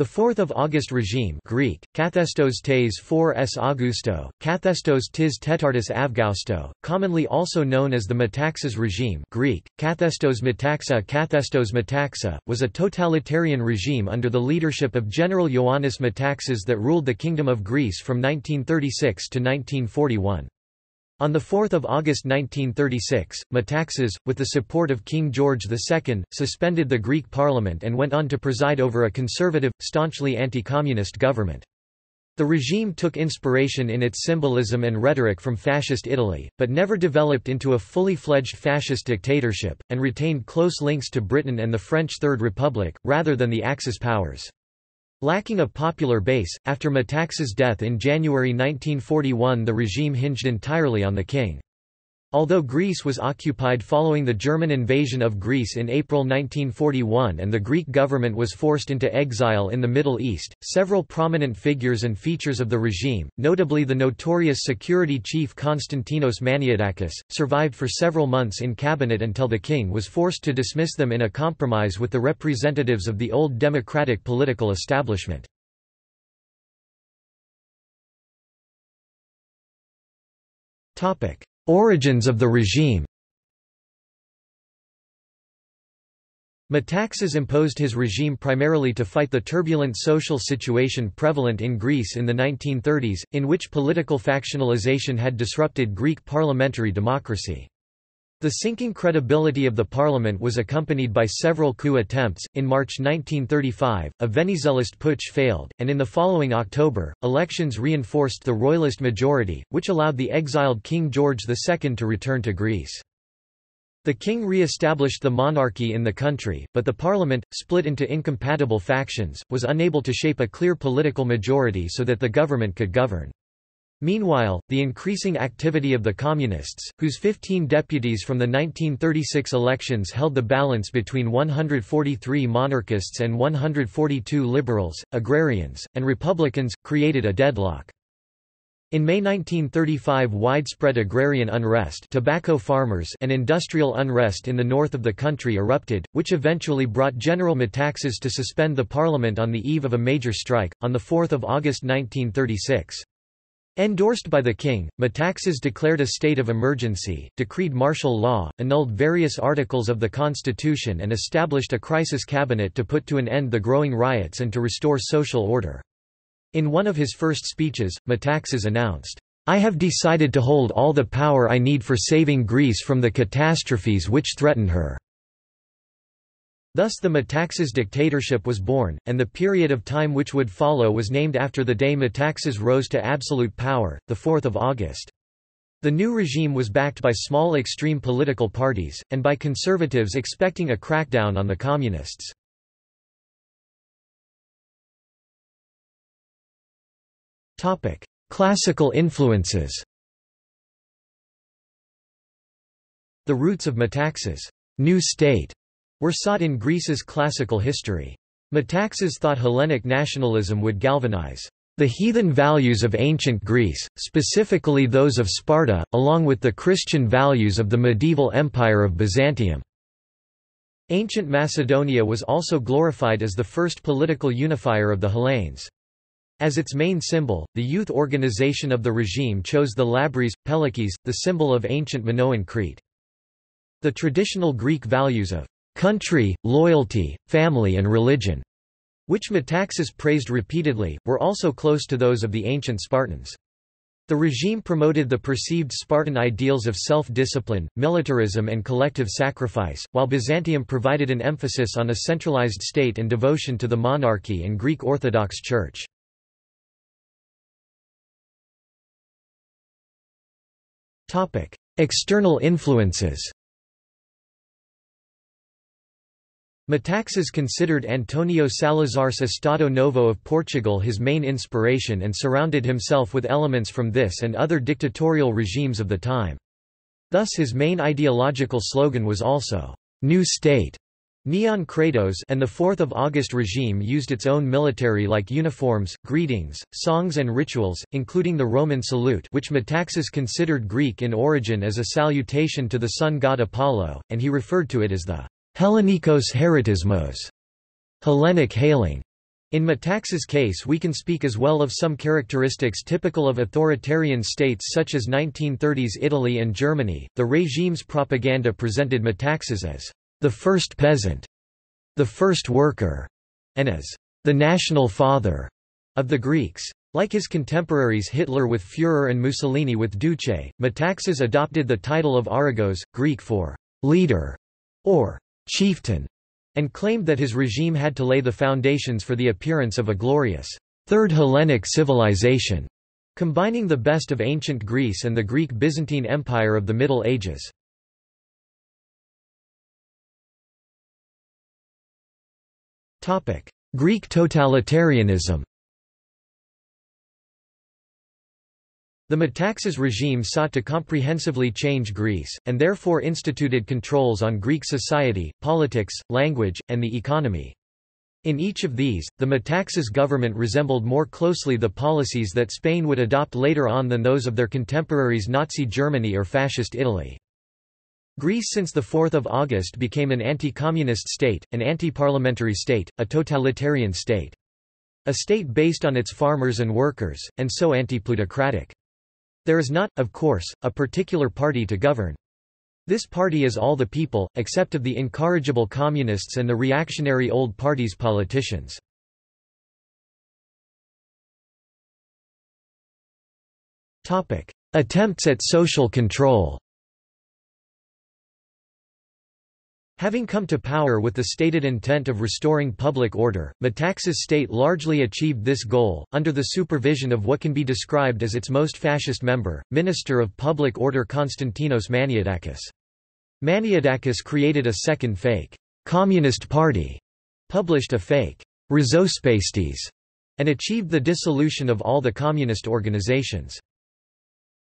The 4th of August regime Greek, Kathestos tes 4 s Augusto, Kathestos tis Tetartus Avgausto, commonly also known as the Metaxas regime Greek, Kathestos Metaxa Kathestos Metaxa, was a totalitarian regime under the leadership of General Ioannis Metaxas that ruled the Kingdom of Greece from 1936 to 1941. On 4 August 1936, Metaxas, with the support of King George II, suspended the Greek parliament and went on to preside over a conservative, staunchly anti-communist government. The regime took inspiration in its symbolism and rhetoric from Fascist Italy, but never developed into a fully fledged fascist dictatorship, and retained close links to Britain and the French Third Republic, rather than the Axis powers. Lacking a popular base, after Metaxas' death in January 1941 the regime hinged entirely on the king. Although Greece was occupied following the German invasion of Greece in April 1941 and the Greek government was forced into exile in the Middle East, several prominent figures and features of the regime, notably the notorious security chief Konstantinos Maniatakis, survived for several months in cabinet until the king was forced to dismiss them in a compromise with the representatives of the old democratic political establishment. Topic: Origins of the regime Metaxas imposed his regime primarily to fight the turbulent social situation prevalent in Greece in the 1930s, in which political factionalization had disrupted Greek parliamentary democracy. The sinking credibility of the parliament was accompanied by several coup attempts. In March 1935, a Venizelist putsch failed, and in the following October, elections reinforced the royalist majority, which allowed the exiled King George II to return to Greece. The king re-established the monarchy in the country, but the parliament, split into incompatible factions, was unable to shape a clear political majority so that the government could govern. Meanwhile, the increasing activity of the Communists, whose 15 deputies from the 1936 elections held the balance between 143 monarchists and 142 liberals, agrarians, and republicans, created a deadlock. In May 1935 widespread agrarian unrest tobacco farmers and industrial unrest in the north of the country erupted, which eventually brought General Metaxas to suspend the parliament on the eve of a major strike, on 4 August 1936. Endorsed by the king, Metaxas declared a state of emergency, decreed martial law, annulled various articles of the constitution and established a crisis cabinet to put to an end the growing riots and to restore social order. In one of his first speeches, Metaxas announced, I have decided to hold all the power I need for saving Greece from the catastrophes which threaten her. Thus the Metaxas dictatorship was born, and the period of time which would follow was named after the day Metaxas rose to absolute power, 4 August. The new regime was backed by small extreme political parties, and by conservatives expecting a crackdown on the communists. Classical influences The roots of Metaxas' new state were sought in Greece's classical history. Metaxas thought Hellenic nationalism would galvanize the heathen values of ancient Greece, specifically those of Sparta, along with the Christian values of the medieval empire of Byzantium. Ancient Macedonia was also glorified as the first political unifier of the Hellenes. As its main symbol, the youth organization of the regime chose the Labrys, Pelikes, the symbol of ancient Minoan Crete. The traditional Greek values of country, loyalty, family and religion, which Metaxas praised repeatedly, were also close to those of the ancient Spartans. The regime promoted the perceived Spartan ideals of self-discipline, militarism and collective sacrifice, while Byzantium provided an emphasis on a centralized state and devotion to the monarchy and Greek Orthodox Church. External influences Metaxas considered Antonio Salazar's Estado Novo of Portugal his main inspiration and surrounded himself with elements from this and other dictatorial regimes of the time. Thus his main ideological slogan was also, "'New State' Neon Kratos and the 4th of August regime used its own military-like uniforms, greetings, songs and rituals, including the Roman salute which Metaxas considered Greek in origin as a salutation to the sun god Apollo, and he referred to it as the Hellenikos Herotismos, Hellenic hailing. In Metaxas' case we can speak as well of some characteristics typical of authoritarian states such as 1930s Italy and Germany. The regime's propaganda presented Metaxas as the first peasant, the first worker, and as the national father of the Greeks. Like his contemporaries Hitler with Führer and Mussolini with Duce, Metaxas adopted the title of Archigos, Greek for leader or chieftain, and claimed that his regime had to lay the foundations for the appearance of a glorious Third Hellenic civilization, combining the best of ancient Greece and the Greek Byzantine Empire of the Middle Ages. Greek totalitarianism The Metaxas regime sought to comprehensively change Greece, and therefore instituted controls on Greek society, politics, language, and the economy. In each of these, the Metaxas government resembled more closely the policies that Spain would adopt later on than those of their contemporaries Nazi Germany or Fascist Italy. Greece since 4 August became an anti-communist state, an anti-parliamentary state, a totalitarian state. A state based on its farmers and workers, and so anti-plutocratic. There is not, of course, a particular party to govern. This party is all the people, except of the incorrigible communists and the reactionary old party's politicians. Attempts at social control Having come to power with the stated intent of restoring public order, Metaxas state largely achieved this goal, under the supervision of what can be described as its most fascist member, Minister of Public Order Konstantinos Maniatakis. Maniatakis created a second fake Communist Party, published a fake Rizospastis, and achieved the dissolution of all the communist organizations.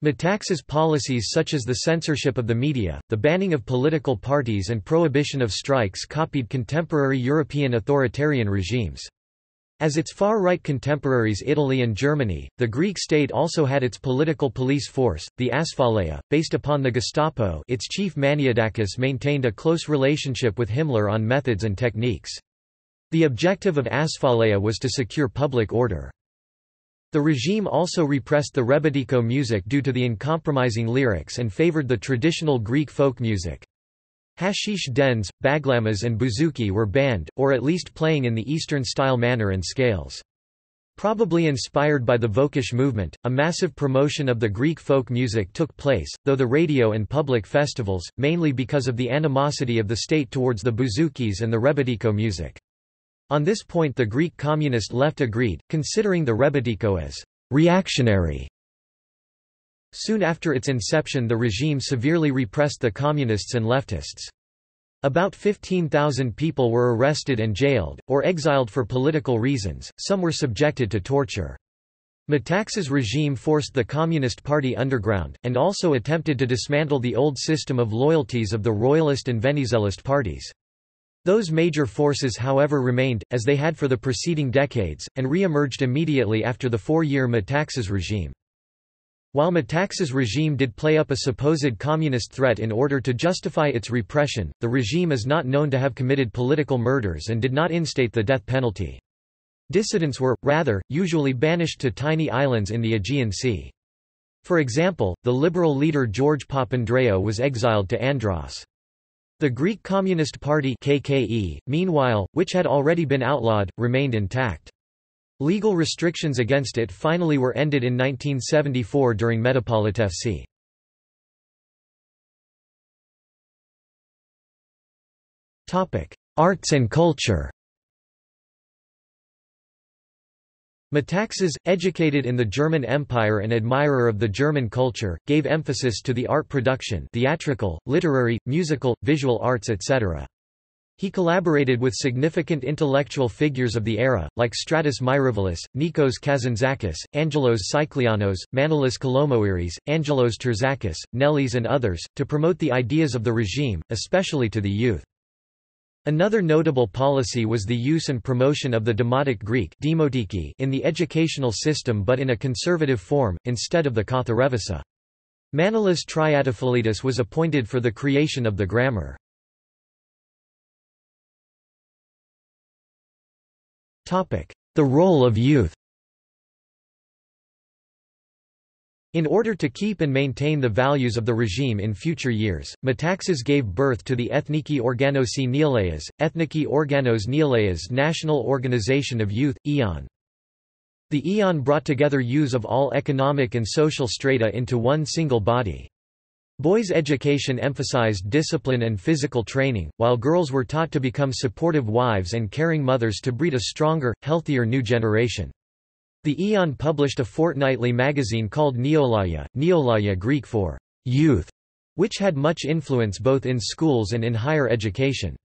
Metaxas policies such as the censorship of the media, the banning of political parties and prohibition of strikes copied contemporary European authoritarian regimes. As its far-right contemporaries Italy and Germany, the Greek state also had its political police force, the Asphaleia, based upon the Gestapo its chief Maniatakis maintained a close relationship with Himmler on methods and techniques. The objective of Asphaleia was to secure public order. The regime also repressed the rebetiko music due to the uncompromising lyrics and favored the traditional Greek folk music. Hashish dens, baglamas and bouzouki were banned, or at least playing in the Eastern-style manner and scales. Probably inspired by the Völkisch movement, a massive promotion of the Greek folk music took place, though the radio and public festivals, mainly because of the animosity of the state towards the bouzoukis and the rebetiko music. On this point the Greek communist left agreed, considering the rebetiko as reactionary. Soon after its inception the regime severely repressed the communists and leftists. About 15,000 people were arrested and jailed, or exiled for political reasons, some were subjected to torture. Metaxas' regime forced the Communist Party underground, and also attempted to dismantle the old system of loyalties of the Royalist and Venizelist parties. Those major forces however remained, as they had for the preceding decades, and re-emerged immediately after the four-year Metaxas regime. While Metaxas regime did play up a supposed communist threat in order to justify its repression, the regime is not known to have committed political murders and did not instate the death penalty. Dissidents were, rather, usually banished to tiny islands in the Aegean Sea. For example, the liberal leader George Papandreou was exiled to Andros. The Greek Communist Party KKE, meanwhile, which had already been outlawed, remained intact. Legal restrictions against it finally were ended in 1974 during Metapolitefsi. Arts and culture Metaxas, educated in the German Empire and admirer of the German culture, gave emphasis to the art production theatrical, literary, musical, visual arts etc. He collaborated with significant intellectual figures of the era, like Stratis Myrivilis, Nikos Kazantzakis, Angelos Sikelianos, Manolis Kalomiris, Angelos Terzakis, Nellis and others, to promote the ideas of the regime, especially to the youth. Another notable policy was the use and promotion of the Demotic Greek in the educational system but in a conservative form, instead of the Katharevousa. Manolis Triantafyllidis was appointed for the creation of the grammar. The role of youth In order to keep and maintain the values of the regime in future years, Metaxas gave birth to the Ethniki Organosi Neolayas, Ethniki Organos Neolayas National Organization of Youth, EON. The EON brought together youths of all economic and social strata into one single body. Boys' education emphasized discipline and physical training, while girls were taught to become supportive wives and caring mothers to breed a stronger, healthier new generation. The Eon published a fortnightly magazine called Neolaya, Neolaya Greek for youth, which had much influence both in schools and in higher education.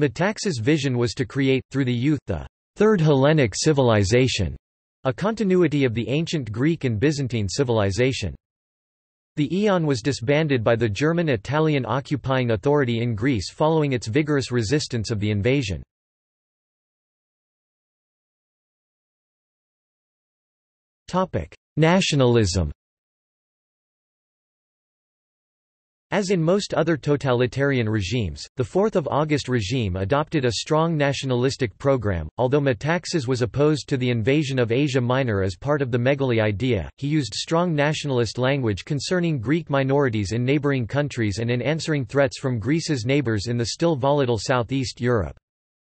Metaxas' vision was to create, through the youth, the Third Hellenic Civilization, a continuity of the ancient Greek and Byzantine civilization. The Eon was disbanded by the German-Italian occupying authority in Greece following its vigorous resistance of the invasion. Nationalism As in most other totalitarian regimes, the 4th of August regime adopted a strong nationalistic program. Although Metaxas was opposed to the invasion of Asia Minor as part of the Megali idea, he used strong nationalist language concerning Greek minorities in neighboring countries and in answering threats from Greece's neighbors in the still volatile southeast Europe.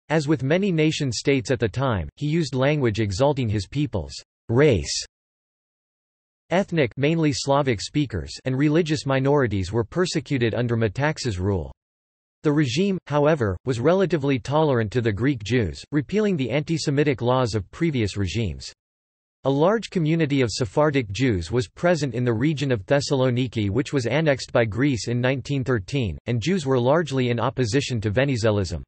As with many nation-states at the time, he used language exalting his people's race. Ethnic mainly Slavic speakers and religious minorities were persecuted under Metaxas' rule. The regime, however, was relatively tolerant to the Greek Jews, repealing the anti-Semitic laws of previous regimes. A large community of Sephardic Jews was present in the region of Thessaloniki which was annexed by Greece in 1913, and Jews were largely in opposition to Venizelism.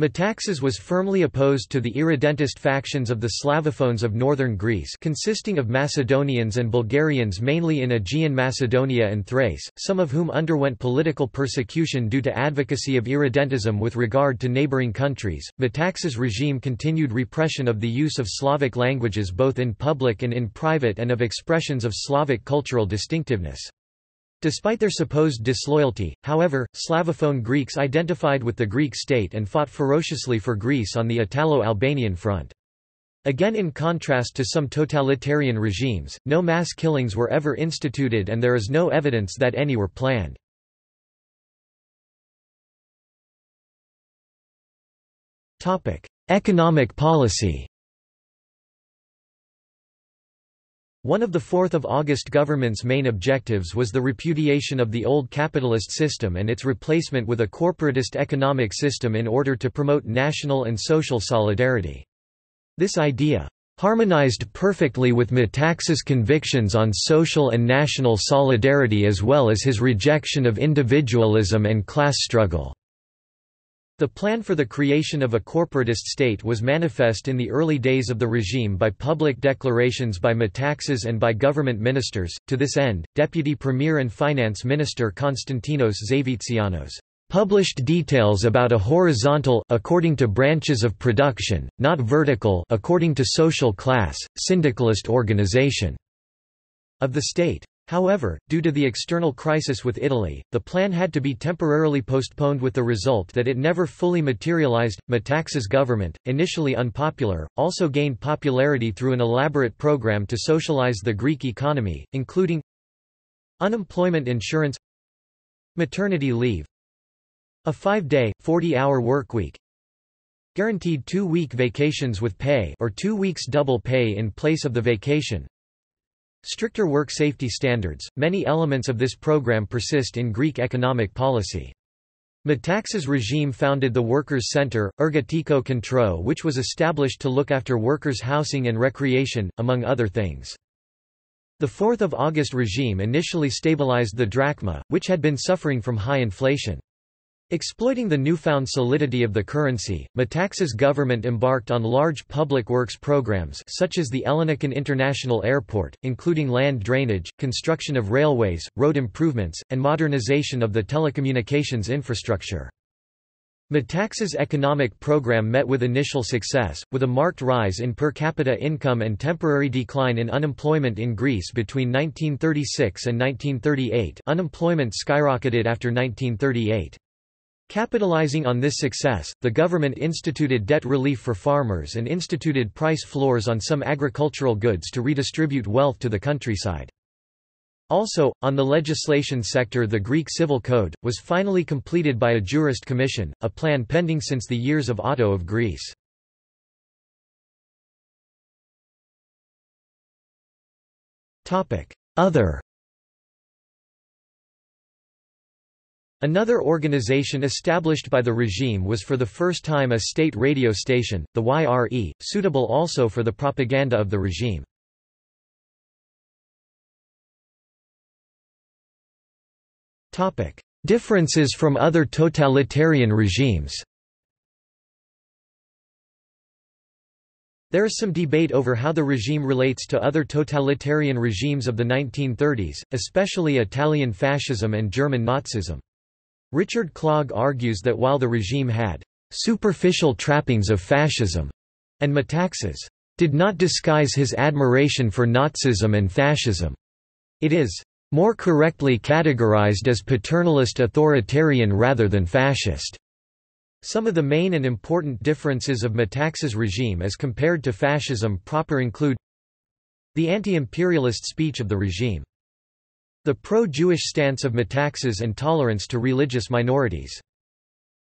Metaxas was firmly opposed to the irredentist factions of the Slavophones of northern Greece consisting of Macedonians and Bulgarians mainly in Aegean Macedonia and Thrace, some of whom underwent political persecution due to advocacy of irredentism with regard to neighboring countries. Metaxas' regime continued repression of the use of Slavic languages both in public and in private and of expressions of Slavic cultural distinctiveness. Despite their supposed disloyalty, however, Slavophone Greeks identified with the Greek state and fought ferociously for Greece on the Italo-Albanian front. Again in contrast to some totalitarian regimes, no mass killings were ever instituted and there is no evidence that any were planned. Economic policy One of the 4th of August government's main objectives was the repudiation of the old capitalist system and its replacement with a corporatist economic system in order to promote national and social solidarity. This idea harmonized perfectly with Metaxas' convictions on social and national solidarity as well as his rejection of individualism and class struggle. The plan for the creation of a corporatist state was manifest in the early days of the regime by public declarations by Metaxas and by government ministers. To this end, Deputy Premier and Finance Minister Konstantinos Zavitzianos published details about a horizontal according to branches of production, not vertical according to social class, syndicalist organization of the state. However, due to the external crisis with Italy, the plan had to be temporarily postponed with the result that it never fully materialized. Metaxas' government, initially unpopular, also gained popularity through an elaborate program to socialize the Greek economy, including unemployment insurance, maternity leave, a five-day, 40-hour workweek, guaranteed two-week vacations with pay or two weeks double pay in place of the vacation, Stricter work safety standards. Many elements of this program persist in Greek economic policy. Metaxas' regime founded the Workers' Center, Ergatiko Kentro which was established to look after workers' housing and recreation, among other things. The 4th of August regime initially stabilized the drachma, which had been suffering from high inflation. Exploiting the newfound solidity of the currency, Metaxas' government embarked on large public works programs such as the Ellinikon International Airport, including land drainage, construction of railways, road improvements, and modernization of the telecommunications infrastructure. Metaxas' economic program met with initial success, with a marked rise in per capita income and temporary decline in unemployment in Greece between 1936 and 1938 unemployment skyrocketed after 1938. Capitalizing on this success, the government instituted debt relief for farmers and instituted price floors on some agricultural goods to redistribute wealth to the countryside. Also, on the legislation sector the Greek Civil Code, was finally completed by a jurist commission, a plan pending since the years of Otto of Greece. Other Another organization established by the regime was for the first time a state radio station, the YRE, suitable also for the propaganda of the regime. Differences from other totalitarian regimes There is some debate over how the regime relates to other totalitarian regimes of the 1930s, especially Italian fascism and German Nazism. Richard Clogg argues that while the regime had superficial trappings of fascism, and Metaxas did not disguise his admiration for Nazism and fascism, it is more correctly categorized as paternalist authoritarian rather than fascist. Some of the main and important differences of Metaxas' regime as compared to fascism proper include the anti-imperialist speech of the regime the pro-Jewish stance of Metaxas and tolerance to religious minorities.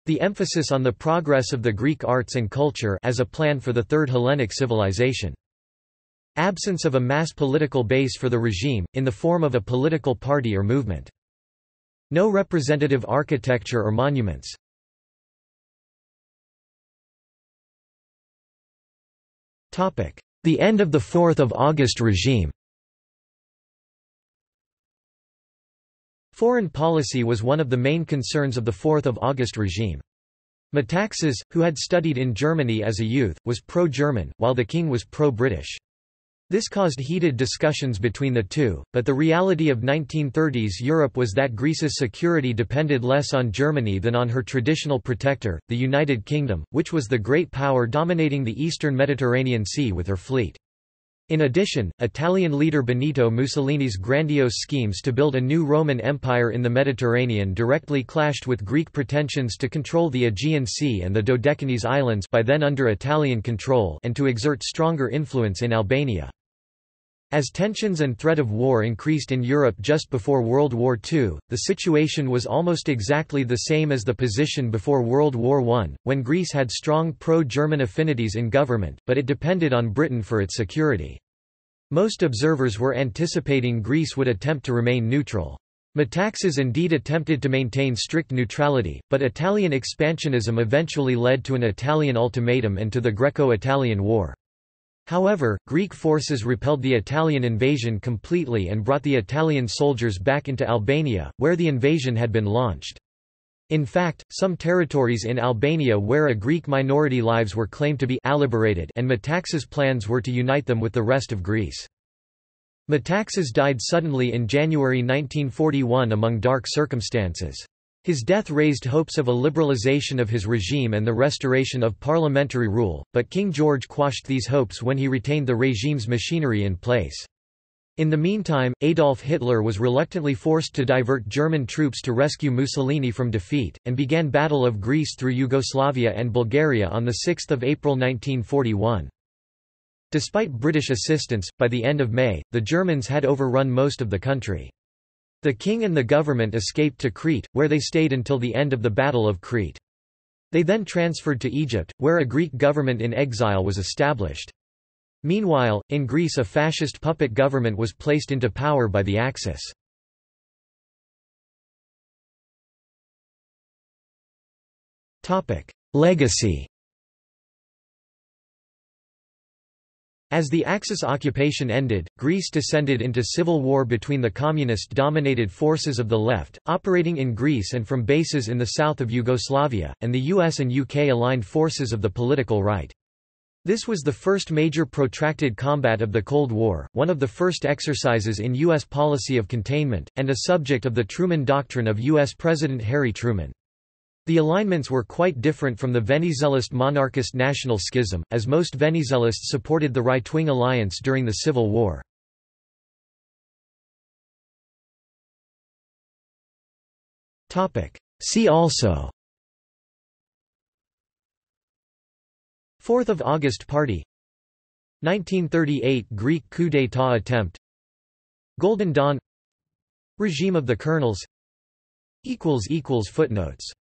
The emphasis on the progress of the Greek arts and culture as a plan for the Third Hellenic civilization. Absence of a mass political base for the regime, in the form of a political party or movement. No representative architecture or monuments. The end of the 4th of August regime Foreign policy was one of the main concerns of the 4th of August regime. Metaxas, who had studied in Germany as a youth, was pro-German, while the king was pro-British. This caused heated discussions between the two, but the reality of 1930s Europe was that Greece's security depended less on Germany than on her traditional protector, the United Kingdom, which was the great power dominating the eastern Mediterranean Sea with her fleet. In addition, Italian leader Benito Mussolini's grandiose schemes to build a new Roman Empire in the Mediterranean directly clashed with Greek pretensions to control the Aegean Sea and the Dodecanese Islands by then under Italian control and to exert stronger influence in Albania. As tensions and threat of war increased in Europe just before World War II, the situation was almost exactly the same as the position before World War I, when Greece had strong pro-German affinities in government, but it depended on Britain for its security. Most observers were anticipating Greece would attempt to remain neutral. Metaxas indeed attempted to maintain strict neutrality, but Italian expansionism eventually led to an Italian ultimatum and to the Greco-Italian War. However, Greek forces repelled the Italian invasion completely and brought the Italian soldiers back into Albania, where the invasion had been launched. In fact, some territories in Albania where a Greek minority lives were claimed to be liberated and Metaxas' plans were to unite them with the rest of Greece. Metaxas died suddenly in January 1941 among dark circumstances. His death raised hopes of a liberalization of his regime and the restoration of parliamentary rule, but King George quashed these hopes when he retained the regime's machinery in place. In the meantime, Adolf Hitler was reluctantly forced to divert German troops to rescue Mussolini from defeat, and began Battle of Greece through Yugoslavia and Bulgaria on 6 April 1941. Despite British assistance, by the end of May, the Germans had overrun most of the country. The king and the government escaped to Crete, where they stayed until the end of the Battle of Crete. They then transferred to Egypt, where a Greek government in exile was established. Meanwhile, in Greece a fascist puppet government was placed into power by the Axis. Legacy As the Axis occupation ended, Greece descended into civil war between the communist-dominated forces of the left, operating in Greece and from bases in the south of Yugoslavia, and the US and UK aligned forces of the political right. This was the first major protracted combat of the Cold War, one of the first exercises in U.S. policy of containment, and a subject of the Truman Doctrine of U.S. President Harry Truman. The alignments were quite different from the Venizelist monarchist national schism, as most Venizelists supported the right-wing alliance during the Civil War. See also Fourth of August Party 1938 Greek coup d'état attempt Golden Dawn Regime of the Colonels Footnotes